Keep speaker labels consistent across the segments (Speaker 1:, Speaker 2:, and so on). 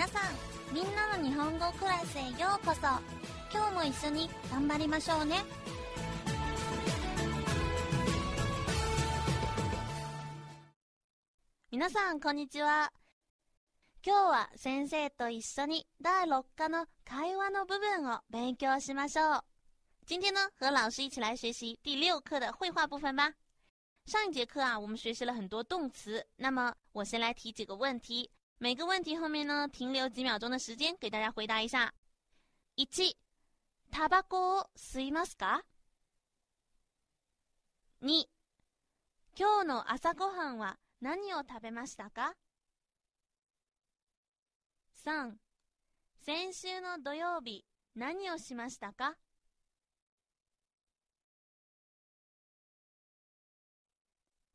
Speaker 1: 皆さん、みんなの日本語クラスへようこそ。今日も一緒に頑張りましょうね。皆さん、こんにちは。今日は先生と一緒に第6課の会話の部分を勉強しましょう。今天呢，和老师一起来学习第六课的绘画部分吧。上一节课啊，我们学习了很多动词。那么，我先来提几个问题，每个问题后面呢，停留几秒钟的时间给大家回答一下。一、タバコを吸いますか？二、今日の朝ごはんは何を食べましたか？三、先週の土曜日何をしましたか？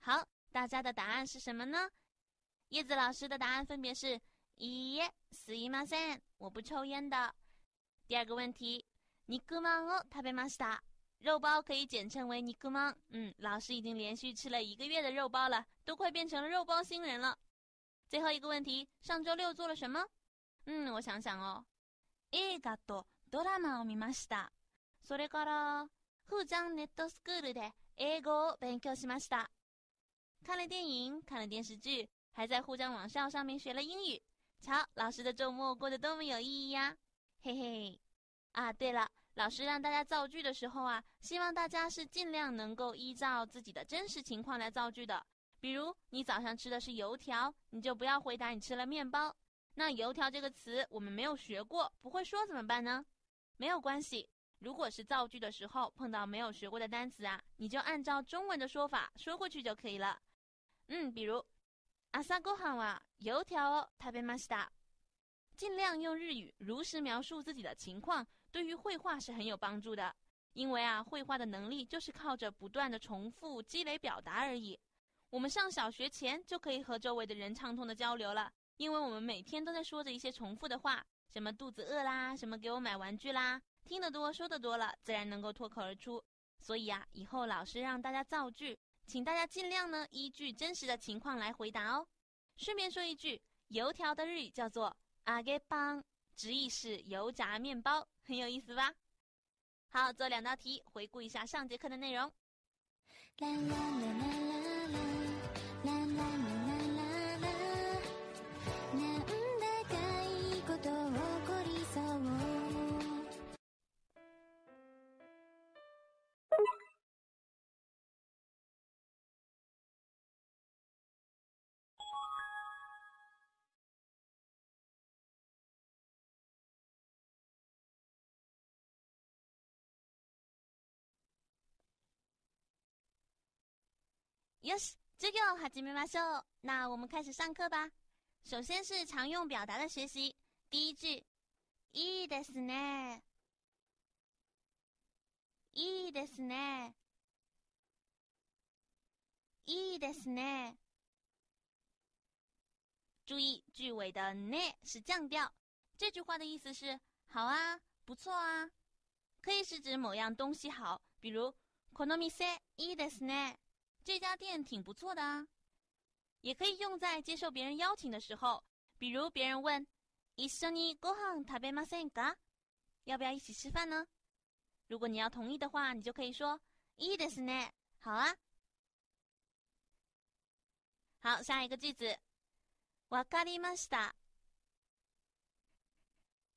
Speaker 1: 好，大家的答案是什么呢？ 叶子老师的答案分别是：一、吸いません，我不抽烟的。第二个问题，肉まんを食べました。肉包可以简称为肉まん。嗯，老师已经连续吃了一个月的肉包了，都快变成了肉包星人了。最后一个问题，上周六做了什么？嗯，我想想哦，映画とドラマを見ました。それから、フージャンネットスクールで英語を勉強しました。看了电影，看了电视剧， 还在沪江网校上面学了英语。瞧，老师的周末过得多么有意义呀！嘿嘿。啊，对了，老师让大家造句的时候啊，希望大家是尽量能够依照自己的真实情况来造句的。比如，你早上吃的是油条，你就不要回答你吃了面包。那油条这个词我们没有学过，不会说怎么办呢？没有关系，如果是造句的时候碰到没有学过的单词啊，你就按照中文的说法说过去就可以了。嗯，比如，朝ごはんは油条を食べました。尽量用日语如实描述自己的情况，对于绘画是很有帮助的。因为啊，绘画的能力就是靠着不断的重复积累表达而已。我们上小学前就可以和周围的人畅通的交流了，因为我们每天都在说着一些重复的话，什么肚子饿啦，什么给我买玩具啦，听得多说得多了，自然能够脱口而出。所以啊，以后老师让大家造句。 请大家尽量呢依据真实的情况来回答哦。顺便说一句，油条的日语叫做阿给邦，直译是油炸面包，很有意思吧？好，做两道题，回顾一下上节课的内容。啦啦啦啦啦啦啦啦啦よし、授業を始めましょう。那我们开始上课吧。首先是常用表达的学习。第一句，いいですね。いいですね。いいですね。注意句尾的ね是降调。这句话的意思是好啊，不错啊，可以是指某样东西好，比如この店いいですね。 这家店挺不错的啊，也可以用在接受别人邀请的时候，比如别人问“一緒にご飯食べませんか”，要不要一起吃饭呢？如果你要同意的话，你就可以说“いいですね”，好啊。好，下一个句子，わかりました。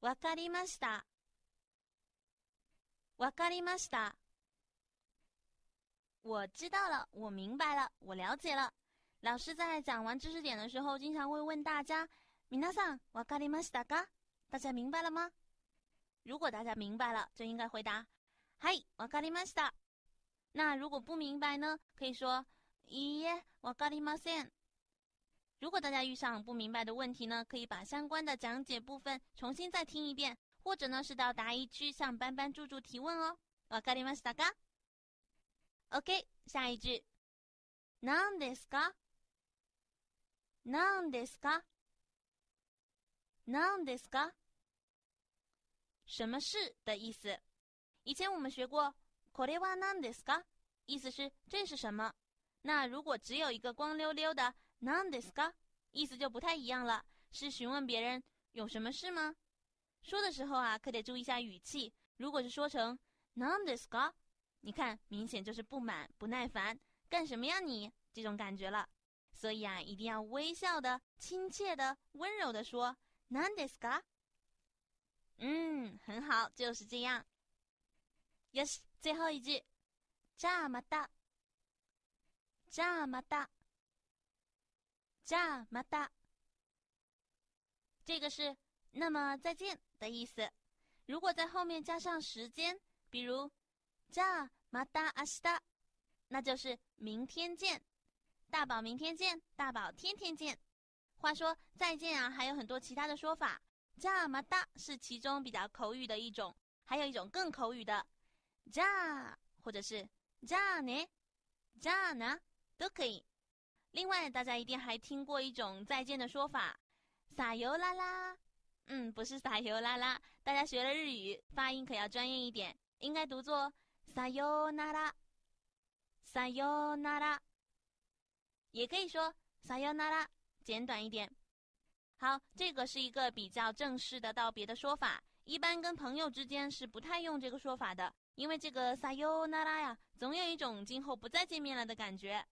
Speaker 1: わかりました。わかりました。 我知道了，我明白了，我了解了。老师在讲完知识点的时候，经常会问大家：“皆さん、わかりましたか？”大家明白了吗？如果大家明白了，就应该回答：“はい、わかりました。”那如果不明白呢？可以说：“いいえ、わかりません。”如果大家遇上不明白的问题呢，可以把相关的讲解部分重新再听一遍，或者呢是到答疑区向班班助助提问哦。わかりましたか ？OK，下一句，なんですか？なんですか？なんですか？什么是的意思？以前我们学过，これはなんですか？意思是这是什么？那如果只有一个光溜溜的なんですか？意思就不太一样了，是询问别人 有什么事吗？说的时候啊，可得注意一下语气。如果是说成 “non d i s c a 你看，明显就是不满、不耐烦，干什么呀你？这种感觉了。所以啊，一定要微笑的、亲切的、温柔的说 “non d i s c a 嗯，很好，就是这样。Yes，最后一句，这么大，这么大，这么大。这个是那么再见的意思。如果在后面加上时间，比如じゃまた明日，那就是明天见。大宝明天见，大宝天天见。话说再见啊，还有很多其他的说法。じゃまた是其中比较口语的一种，还有一种更口语的じゃ或者是じゃね、じゃな都可以。另外，大家一定还听过一种再见的说法。撒油啦啦，嗯，不是撒油啦啦，大家学了日语，发音可要专业一点，应该读作 撒油那拉，撒油那拉，也可以说撒油那拉，简短一点。好，这个是一个比较正式的道别的说法，一般跟朋友之间是不太用这个说法的，因为这个撒油那拉呀，总有一种今后不再见面了的感觉。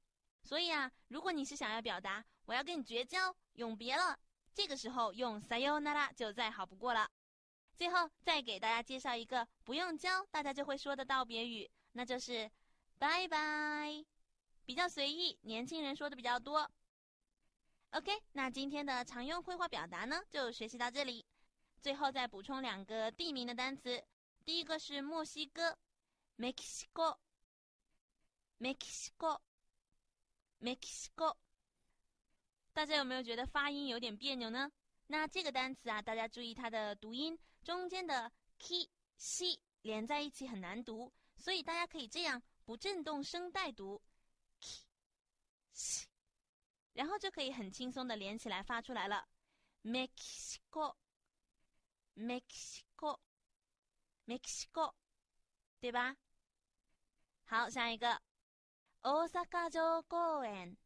Speaker 1: 所以啊，如果你是想要表达我要跟你绝交、永别了。这个时候用 sayonara 就再好不过了。最后再给大家介绍一个不用教大家就会说的道别语，那就是拜拜，比较随意，年轻人说的比较多。OK，那今天的常用绘画表达呢就学习到这里。最后再补充两个地名的单词，第一个是墨西哥，Mexico，Mexico，Mexico。大家有没有觉得发音有点别扭呢？那这个单词啊，大家注意它的读音，中间的 k、c 连在一起很难读，所以大家可以这样不震动声带读 k、c，然后就可以很轻松的连起来发出来了。Mexico，Mexico，Mexico，对吧？好，下一个，大阪城公园。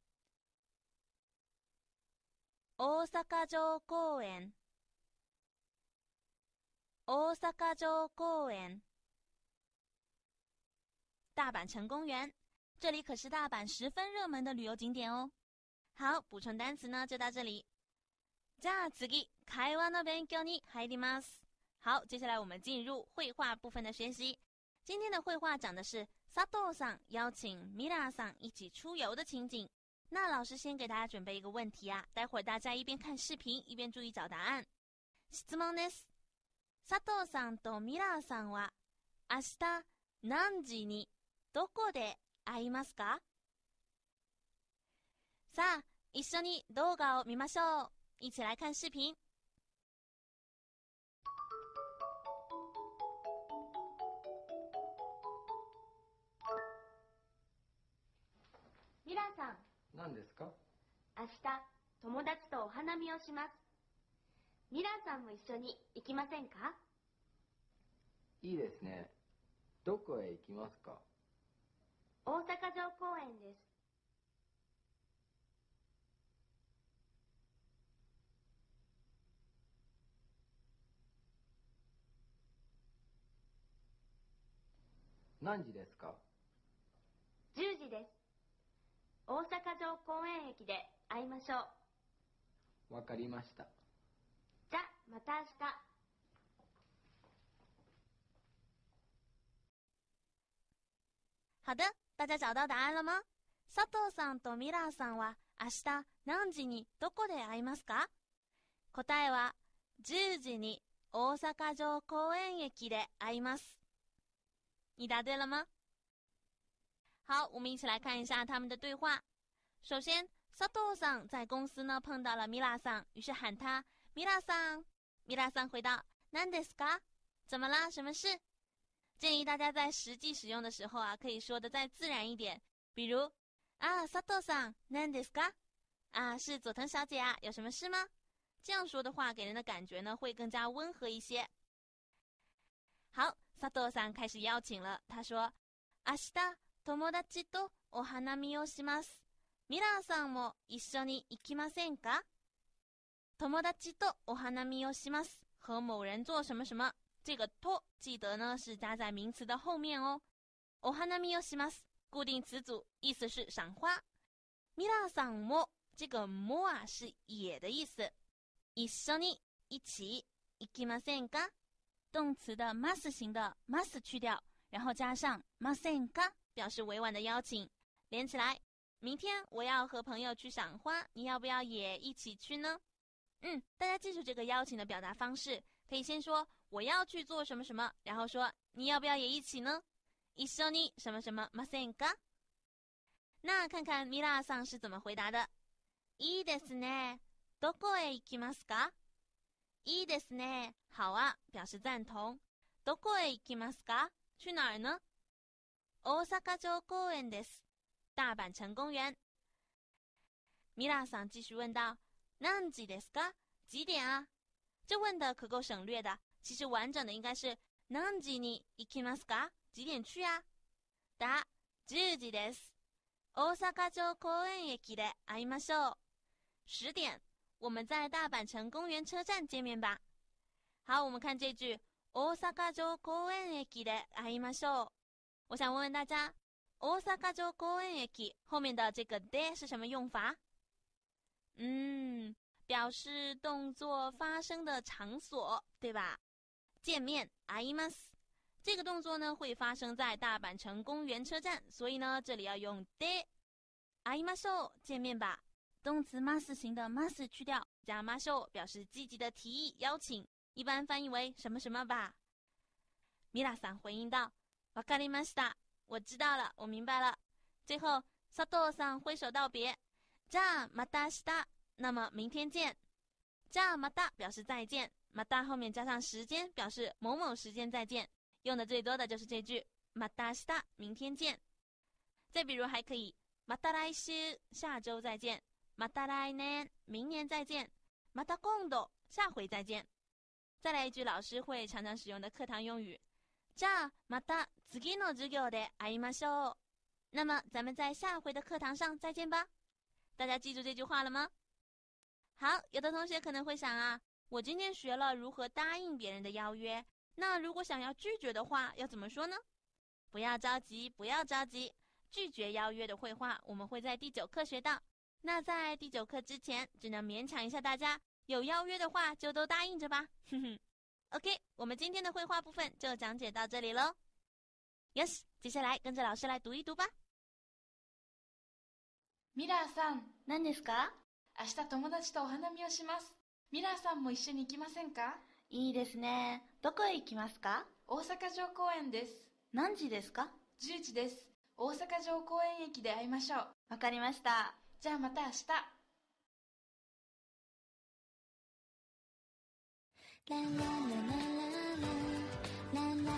Speaker 1: 大阪城公园。大阪城公園。大阪城公园，这里可是大阪十分热门的旅游景点哦。好，补充单词呢就到这里。じゃあ次、会話の勉強に入ります。好，接下来我们进入绘画部分的学习。今天的绘画讲的是佐藤さん邀请米拉さん一起出游的情景。那老师先给大家准备一个问题啊，待会儿大家一边看视频一边注意找答案。質問です。 佐藤さんとミラーさんは明日何時にどこで会いますか？さあ、一緒に動画を見ましょう。一起来看视频。
Speaker 2: ミラーさん。
Speaker 3: 何ですか？
Speaker 2: 明日、友達とお花見をします。ミラーさんも一緒に行きませんか？
Speaker 3: いいですね。どこへ行きますか？
Speaker 2: 大阪城公園です。
Speaker 3: 何時ですか
Speaker 2: ?10 時です。大阪城公園駅で会いましょ
Speaker 3: う。わかりました。
Speaker 2: また明日。
Speaker 1: 好的，大家找到答案了吗？佐藤さんとミラーさんは明日何時にどこで会いますか？答えは10時に大阪城公園駅で会います。你答对了吗？好，我们一起来看一下他们的对话。首先，佐藤桑在公司呢碰到了米拉桑，于是喊他米拉桑。米拉桑回道：“何ですか？怎么了？什么事？”建议大家在实际使用的时候啊，可以说的再自然一点，比如啊，佐藤桑，何ですか？啊，是佐藤小姐啊，有什么事吗？这样说的话，给人的感觉呢会更加温和一些。好，佐藤桑开始邀请了，他说：“明日。”友達とお花見をします。ミラーさんも一緒に行きませんか 友達とお花見をします。和某人做什么什么，这个と记得呢是加在名词的后面哦。お花見をします，固定词组，意思是赏花。皆さんも这个も啊是也的意思。一緒に一起行きませんか？动词的ます形的ます去掉，然后加上ませんか，表示委婉的邀请，连起来。明天我要和朋友去赏花，你要不要也一起去呢？ 嗯，大家记住这个邀请的表达方式，可以先说我要去做什么什么，然后说你要不要也一起呢？一緒に什么什么ませんか？那看看米拉桑是怎么回答的。いいですね。どこへ行きますか？いいですね。好啊，表示赞同。どこへ行きますか？去哪儿呢？大阪城公園です。大阪城公园。米拉桑继续问道：“ 何時ですか？几点啊？”这问的可够省略的。其实完整的应该是何時に行きますか？几点去啊？答：十時です。大阪城公園駅で会いましょう。十点，我们在大阪城公园车站见面吧。好，我们看这句大阪城公園駅で会いましょう。我想问问大家。大阪城公園駅后面的这个で是什么用法？ 嗯，表示动作发生的场所，对吧？见面，会います。这个动作呢会发生在大阪城公园车站，所以呢这里要用で。会いましょう，见面吧。动词ます形的ます去掉，加ましょう表示积极的提议、邀请，一般翻译为什么什么吧。米拉桑回应道：わかりました。我知道了，我明白了。最后，萨多桑挥手道别， じゃまた明日。那么明天见。じゃまた表示再见，また后面加上时间，表示某某时间再见。用的最多的就是这句また明日，明天见。再比如还可以また来週，下周再见。また来年，明年再见。また今度，下回再见。再来一句老师会常常使用的课堂用语。じゃあまた次の授業で会いましょう。那么咱们在下回的课堂上再见吧。 大家记住这句话了吗？好，有的同学可能会想啊，我今天学了如何答应别人的邀约，那如果想要拒绝的话，要怎么说呢？不要着急，不要着急，拒绝邀约的绘画我们会在第九课学到。那在第九课之前，只能勉强一下大家，有邀约的话就都答应着吧。哼哼。OK，我们今天的绘画部分就讲解到这里喽。Yes，接下来跟着老师来读一读吧。
Speaker 4: ミラーさん、
Speaker 1: 何ですか？
Speaker 4: 明日友達とお花見をします。ミラーさんも一緒に行きませんか？
Speaker 1: いいですね。どこへ行きますか？
Speaker 4: 大阪城公園です。
Speaker 1: 何時ですか
Speaker 4: ？10時です。大阪城公園駅で会いましょう。
Speaker 1: わかりました。
Speaker 4: じゃあまた明日。
Speaker 5: 啦啦啦啦啦啦啦啦啦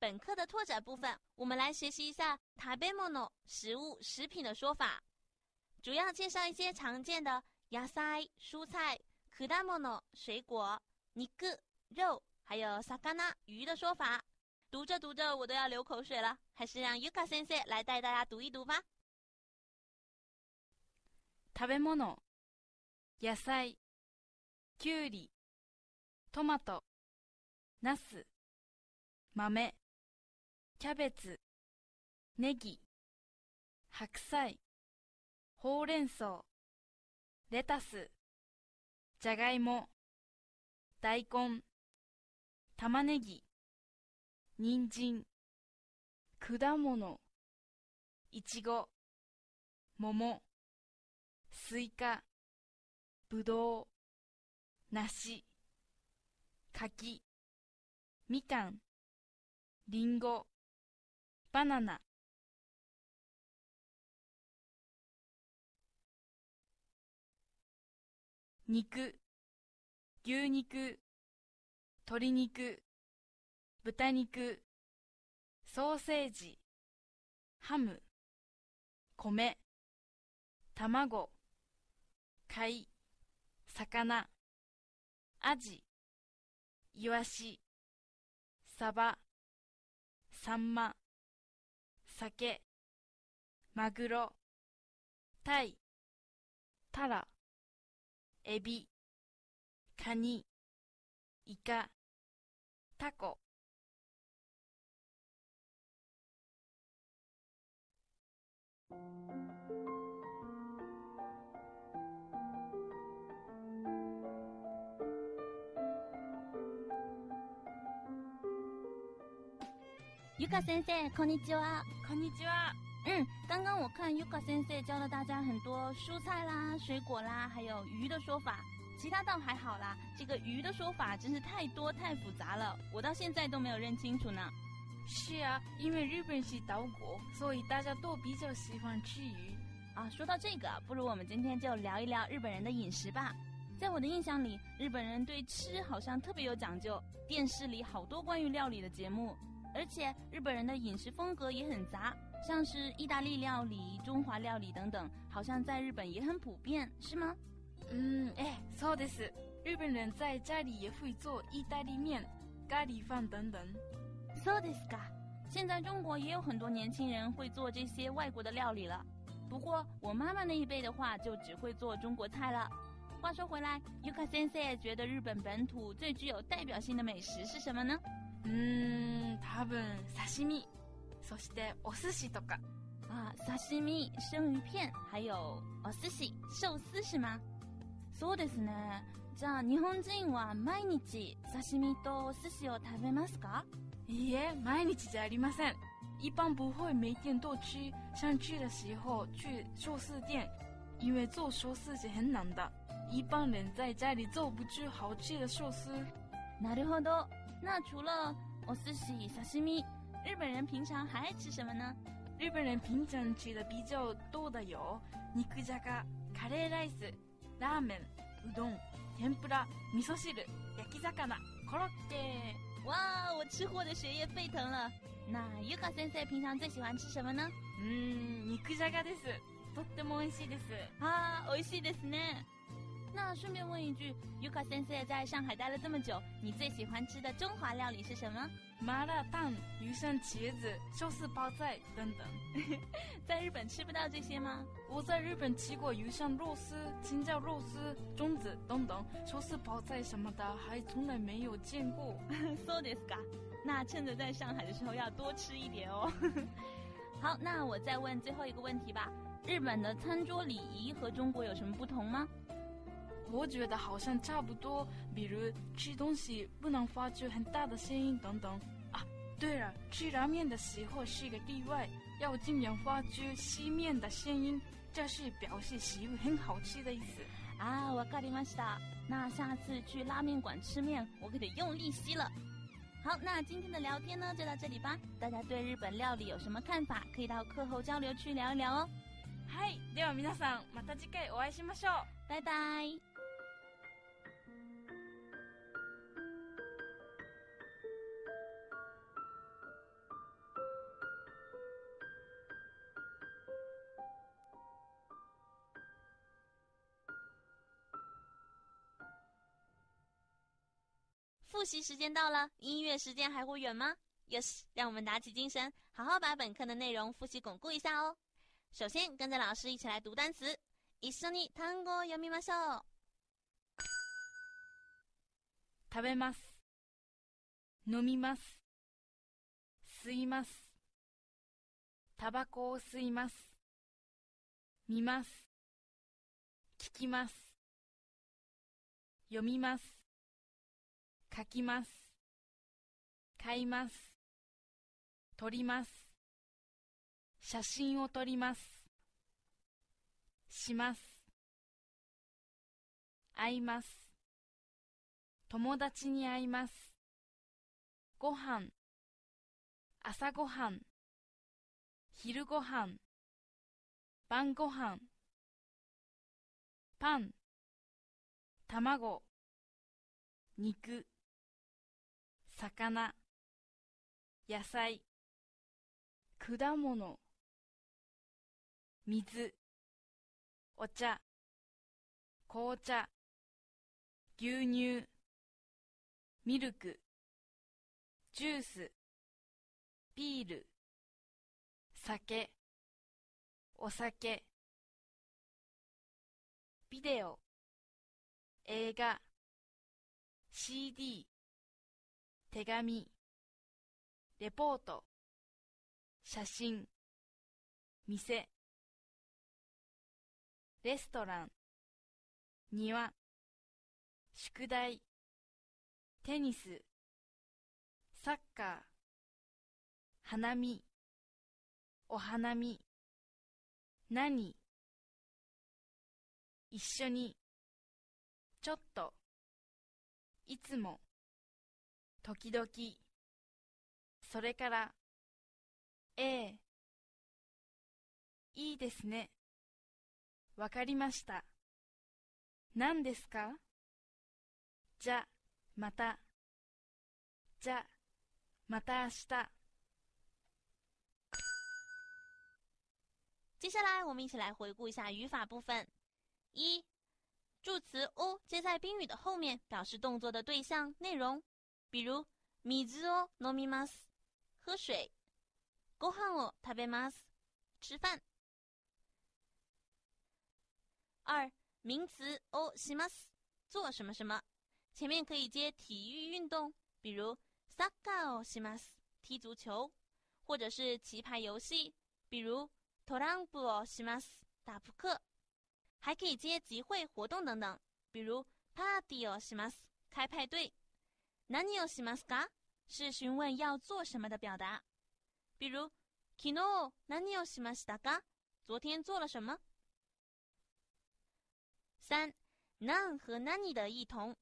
Speaker 1: 本课的拓展部分，我们来学习一下“食べ物”食物、食品的说法，主要介绍一些常见的野菜蔬菜、果物水果、肉肉，还有サカナ鱼的说法。读着读着，我都要流口水了，还是让 Yuka 先生来带大家读一读吧。
Speaker 6: 食べ物、野菜、きゅうり、トマト、ナス、豆。 キャベツ、ネギ、白菜、ほうれん草、レタス、じゃがいも、大根、玉ねぎ、人参、果物、いちご、桃、スイカ、ぶどう、梨、柿、みかん、りんご、バナナ、肉、牛肉、鶏肉、豚肉、ソーセージ、ハム、米、卵、貝、魚、アジ、イワシ、サバ、サンマ、酒、マグロ、タイ、タラ、エビ、カニ、イカ、タコ。
Speaker 1: ゆか先生，こんにちは。
Speaker 6: こんにちは。
Speaker 1: 嗯，刚刚我看ゆか先生教了大家很多蔬菜啦、水果啦，还有鱼的说法。其他倒还好啦，这个鱼的说法真是太多太复杂了，我到现在都没有认清楚呢。
Speaker 6: 是啊，因为日本是岛国，所以大家都比较喜欢吃鱼。
Speaker 1: 啊，说到这个，不如我们今天就聊一聊日本人的饮食吧。在我的印象里，日本人对吃好像特别有讲究，电视里好多关于料理的节目， 而且日本人的饮食风格也很杂，像是意大利料理、中华料理等等，好像在日本也很普遍，是吗？
Speaker 6: 嗯，哎，そうです。日本人在家里也会做意大利面、咖喱饭等等。
Speaker 1: そうですか。现在中国也有很多年轻人会做这些外国的料理了，不过我妈妈那一辈的话就只会做中国菜了。 话说回来，Yuka 先生觉得日本本土最具有代表性的美食是什么呢？
Speaker 6: 嗯，多分刺身、そしてお寿司とか。
Speaker 1: 啊，刺身生鱼片，还有お寿司寿司是吗？そうですね。じゃあ日本人は毎日刺身とお寿司を食べますか？
Speaker 6: いいえ、毎日じゃありません。一般不会每天都吃，想吃的时候去寿司店，因为做寿司是很难的， 一般人在家里做不出好吃的寿司。
Speaker 1: なるほど。那除了お寿司、刺身，日本人平常还爱吃什么呢？
Speaker 6: 日本人平常吃的比较多的有肉じゃが、カレーライス、ラーメン、うどん、天ぷら、味噌汁、焼き魚、コロッケ。
Speaker 1: 哇，我吃货的血液沸腾了。那 Yuka 先生平常最喜欢吃什么呢？
Speaker 6: 嗯，肉じゃがです。とっても美味しいです。
Speaker 1: 啊，美味しいですね。那顺便问一句，Yuka 先生在上海待了这么久，你最喜欢吃的中华料理是什么？
Speaker 6: 麻辣烫、鱼香茄子、寿司包菜等等。
Speaker 1: 在日本吃不到这些吗？
Speaker 6: 我在日本吃过鱼香肉丝、青椒肉丝、粽子等等，寿司包菜什么的还从来没有见过。
Speaker 1: so this 噶，那趁着在上海的时候要多吃一点哦。好，那我再问最后一个问题吧。日本的餐桌礼仪和中国有什么不同吗？
Speaker 6: 我觉得好像差不多，比如吃东西不能发出很大的声音等等。啊，对了，吃拉面的时候是个例外，要尽量发出吸面的声音，这是表示食物很好吃的意思。
Speaker 1: 啊，我告诉ました。那下次去拉面馆吃面，我可得用力吸了。好，那今天的聊天呢就到这里吧。大家对日本料理有什么看法？可以到课后交流区聊一聊哦。
Speaker 6: はい、では皆さんまた次回お会いしましょう。
Speaker 1: 拜拜。 复习时间到了，音乐时间还会远吗？Yes，让我们打起精神，好好把本课的内容复习巩固一下哦。首先，跟着老师一起来读单词。一緒に単語を読みましょう。
Speaker 6: 食べます。飲みます。吸います。タバコを吸います。見ます。聞きます。読みます。 書きます。買います。撮ります。写真を撮ります。します。会います。友達に会います。ご飯。朝ごはん。昼ごはん。晩ごはん。パン。卵。肉。魚。野菜。果物。水。お茶。紅茶。牛乳。ミルク。ジュース。ビール。酒。お酒。ビデオ。映画。CD。手紙。レポート。写真。店。レストラン。庭。宿題。テニス。サッカー。花見。お花見。何？一緒に。ちょっと。いつも。時々。それから。ええ。いいですね。わかりました。何ですか？じゃ、また。じゃ、また明日。
Speaker 1: 接下来，我们一起来回顾一下语法部分。一，助词 o 接在宾语的后面，表示动作的对象、内容。比如，水を飲みます，喝水；ご飯を食べます，吃饭。二，名词 o します，做什么什么，前面可以接体育运动，比如サッカーをします，踢足球，或者是棋牌游戏，比如。トランプをします，打扑克，还可以接集会活动等等，比如パーティーをします，开派对。 何をしますか是询问要做什么的表达，比如昨日何をしましたか？昨天做了什么？三，何和何的异同，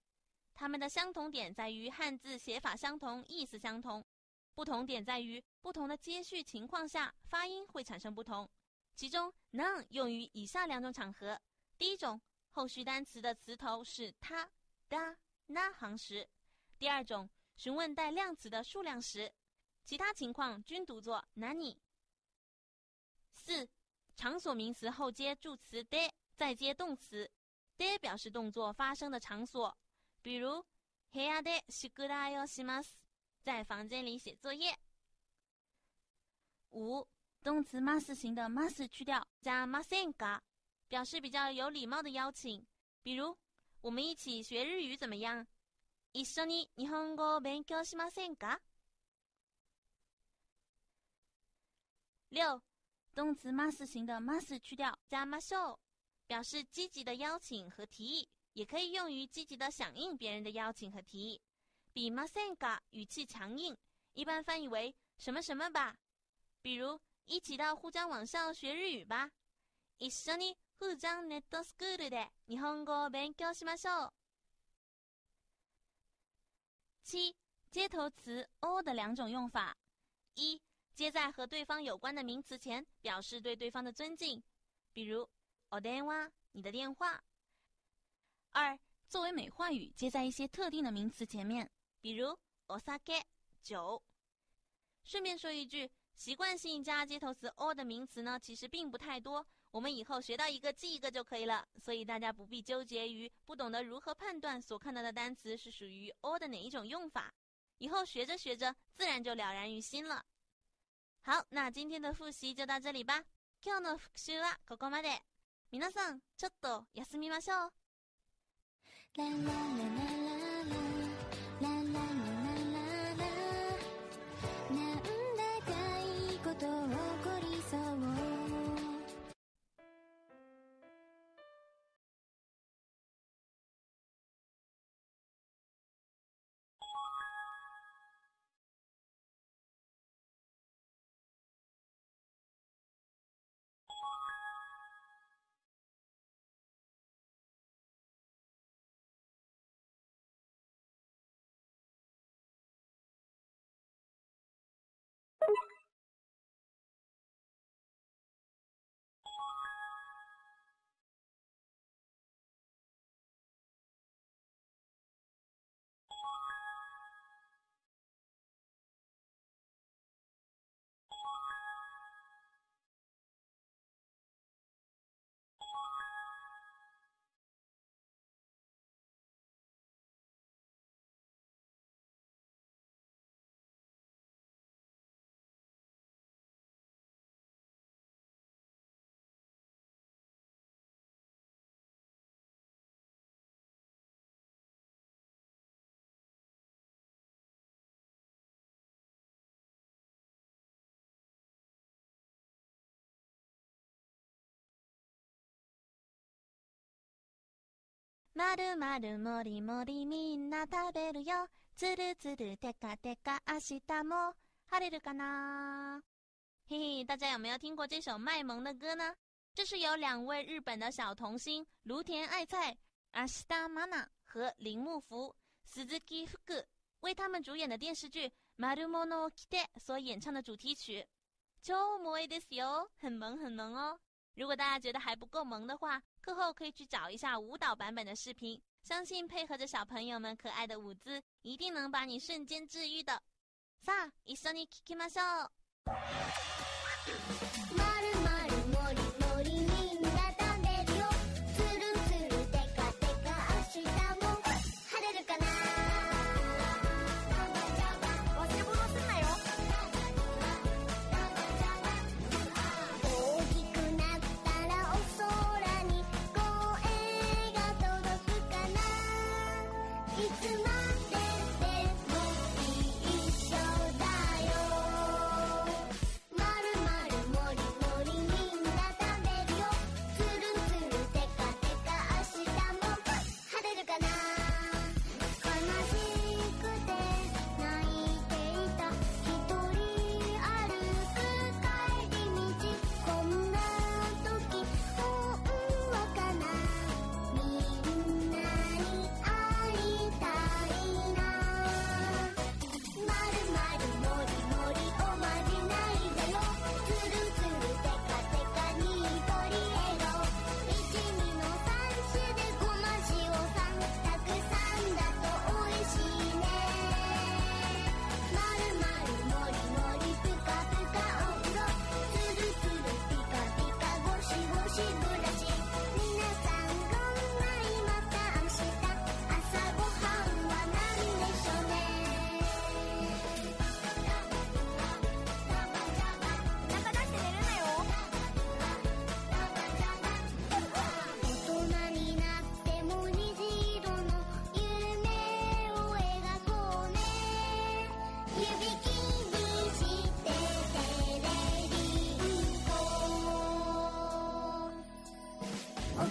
Speaker 1: 它们的相同点在于汉字写法相同，意思相同。不同点在于不同的接续情况下，发音会产生不同。其中，none 用于以下两种场合：第一种，后续单词的词头是它、的、那行时； 第二种，询问带量词的数量时。其他情况均读作 nani。四，场所名词后接助词 de，再接动词 de，表示动作发生的场所，比如部屋で宿題をします。在房间里写作业。五，动词 mas 型的 mas 去掉，加 masenga，表示比较有礼貌的邀请。比如，我们一起学日语怎么样？ 一緒に日本語を勉強しませんか？六，动词 mas 型的 mas 去掉，加 masho，表示积极的邀请和提议，也可以用于积极的响应別人的邀請和提議。比 masenga 語氣強硬，一般翻譯為什麼什麼吧。比如一起到沪江網校學日語吧。一緒に沪江ネットスクールで日本語を勉強しましょう。七、接头词 o 的两种用法：一、接在和对方有关的名词前，表示对对方的尊敬，比如お電話，你的电话。二、作为美化语，接在一些特定的名词前面。比如お酒酒。顺便说一句，习惯性加接头词 o 的名词呢，其实并不太多。我們以後學到一個記一個就可以了，所以大家不必糾結於不懂得如何判斷所看到的單詞是屬於 o 的哪一種用法。以後學着學着，自然就了然於心了。好，那今天的複習就到這裡吧。今日の復習はここまで。皆さん、ちょっと休みましょう。 まるまるもりもりみんな食べるよ。つるつるてかてか明日も晴れるかな？嘿嘿，大家有没有听过这首卖萌的歌呢？这是由两位日本的小童星芦田爱菜、阿西达玛娜和铃木福 （Suzuki Fuku） 为他们主演的电视剧《マルモノキテ》所演唱的主题曲。超萌的哟，很萌很萌哦！如果大家觉得还不够萌的话， 课后可以去找一下舞蹈版本的视频，相信配合着小朋友们可爱的舞姿，一定能把你瞬间治愈的。さあ、一緒に聞きましょう。
Speaker 5: まるまる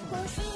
Speaker 5: close.